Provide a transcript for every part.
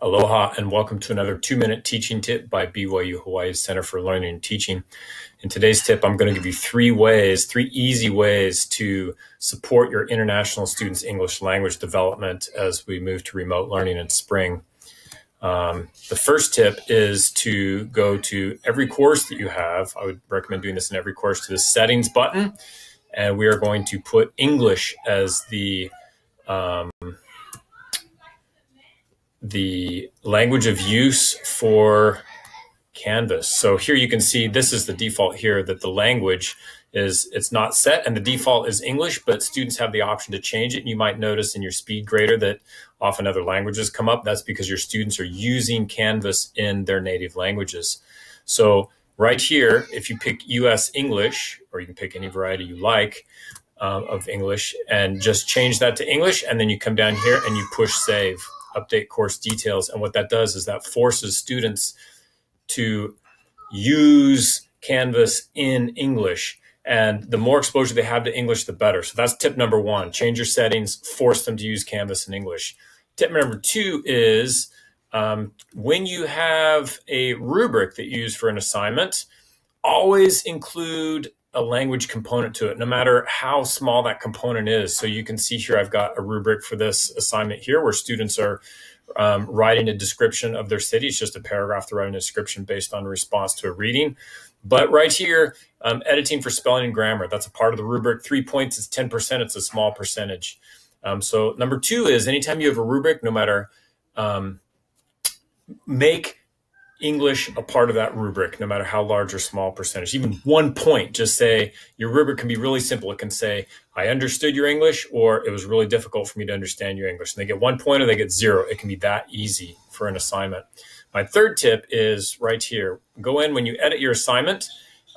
Aloha and welcome to another two minute teaching tip by BYU Hawaii's Center for Learning and Teaching. In today's tip, I'm going to give you three ways, three easy ways to support your international students' English language development as we move to remote learning in spring. Um, the first tip is to go to every course that you have. I would recommend doing this in every course to the settings button. And we are going to put English as the um, the language of use for Canvas. So here you can see this is the default here that the language is it's not set and the default is English, but students have the option to change it. And you might notice in your SpeedGrader that often other languages come up. That's because your students are using Canvas in their native languages. So right here, if you pick US English, or you can pick any variety you like um, of English and just change that to English, and then you come down here and you push save update course details. And what that does is that forces students to use Canvas in English. And the more exposure they have to English, the better. So that's tip number one. Change your settings, force them to use Canvas in English. Tip number two is um, when you have a rubric that you use for an assignment, always include a language component to it, no matter how small that component is. So you can see here, I've got a rubric for this assignment here where students are um, writing a description of their city. It's just a paragraph to write a description based on response to a reading. But right here, um, editing for spelling and grammar, that's a part of the rubric. Three points is 10%, it's a small percentage. Um, so number two is anytime you have a rubric, no matter, um, make English a part of that rubric, no matter how large or small percentage. Even one point, just say your rubric can be really simple. It can say, I understood your English, or it was really difficult for me to understand your English. And they get one point or they get zero. It can be that easy for an assignment. My third tip is right here. Go in when you edit your assignment.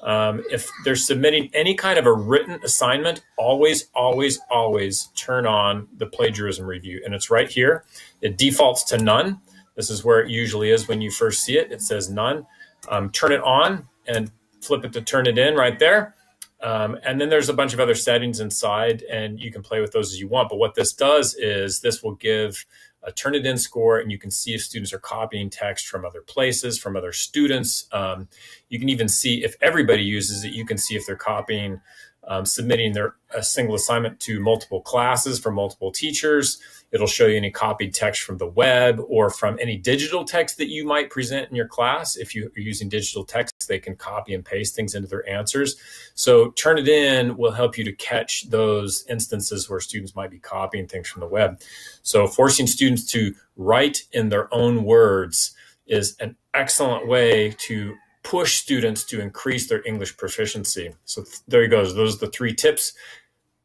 Um, if they're submitting any kind of a written assignment, always, always, always turn on the plagiarism review. And it's right here. It defaults to none. This is where it usually is when you first see it. It says none. Um, turn it on and flip it to Turnitin right there. Um, and then there's a bunch of other settings inside and you can play with those as you want. But what this does is this will give a Turnitin score and you can see if students are copying text from other places, from other students. Um, you can even see if everybody uses it, you can see if they're copying um, submitting their a single assignment to multiple classes from multiple teachers. It'll show you any copied text from the web or from any digital text that you might present in your class. If you are using digital text, they can copy and paste things into their answers. So Turnitin will help you to catch those instances where students might be copying things from the web. So forcing students to write in their own words is an excellent way to push students to increase their English proficiency. So there you go. Those are the three tips.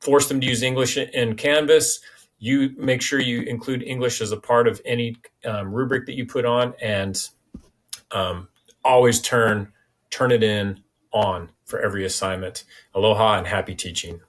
Force them to use English in Canvas. You make sure you include English as a part of any um, rubric that you put on, and um, always turn Turnitin on for every assignment. Aloha and happy teaching.